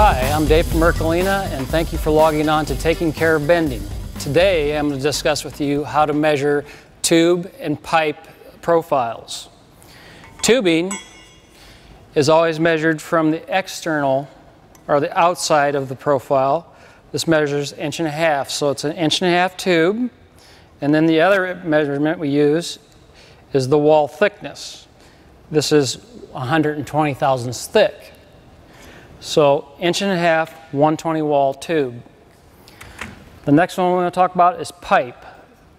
Hi, I'm Dave from Ercolina and thank you for logging on to Taking Care of Bending. Today I'm going to discuss with you how to measure tube and pipe profiles. Tubing is always measured from the external or the outside of the profile. This measures inch and a half, so it's an inch and a half tube. And then the other measurement we use is the wall thickness. This is 120 thousandths thick. So inch and a half, 120 wall tube. The next one we're going to talk about is pipe.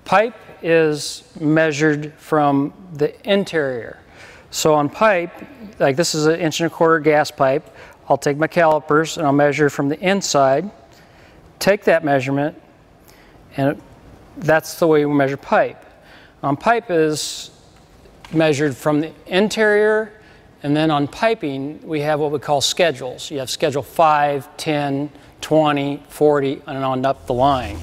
Pipe is measured from the interior. So on pipe, like this is an inch and a quarter gas pipe, I'll take my calipers and I'll measure from the inside, take that measurement, and that's the way we measure pipe. On pipe is measured from the interior and then on piping, we have what we call schedules. You have schedule 5, 10, 20, 40, and on up the line.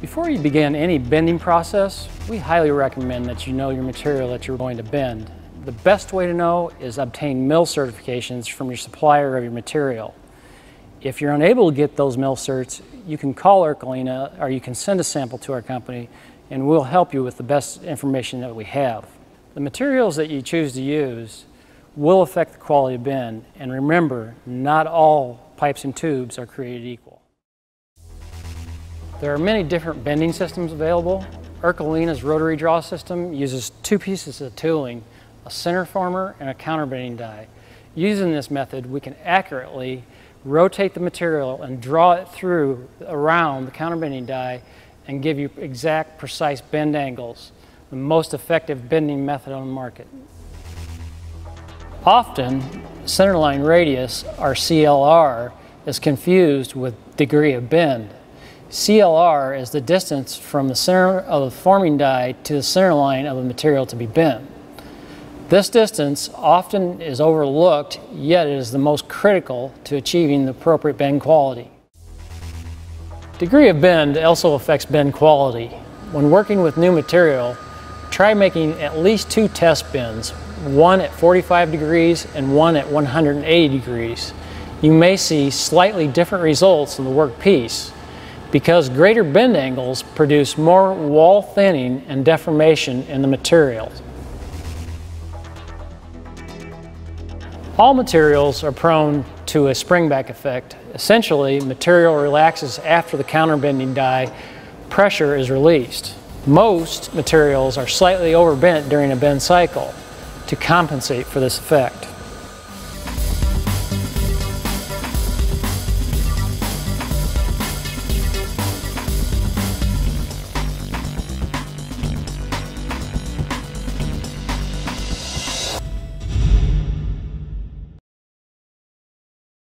Before you begin any bending process, we highly recommend that you know your material that you're going to bend. The best way to know is obtain mill certifications from your supplier of your material. If you're unable to get those mill certs, you can call Ercolina or you can send a sample to our company and we'll help you with the best information that we have. The materials that you choose to use will affect the quality of bend, and remember, not all pipes and tubes are created equal. There are many different bending systems available. Ercolina's rotary draw system uses two pieces of tooling, a center former and a counterbending die. Using this method, we can accurately rotate the material and draw it through around the counterbending die and give you exact, precise bend angles the most effective bending method on the market. Often, centerline radius, or CLR, is confused with degree of bend. CLR is the distance from the center of the forming die to the center line of the material to be bent. This distance often is overlooked, yet it is the most critical to achieving the appropriate bend quality. Degree of bend also affects bend quality. When working with new material, Try making at least two test bends, one at 45 degrees and one at 180 degrees. You may see slightly different results in the workpiece because greater bend angles produce more wall thinning and deformation in the material. All materials are prone to a springback effect. Essentially, material relaxes after the counterbending die pressure is released. Most materials are slightly overbent during a bend cycle to compensate for this effect.